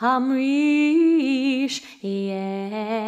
Amrish, yeah.